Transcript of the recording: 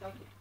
Second.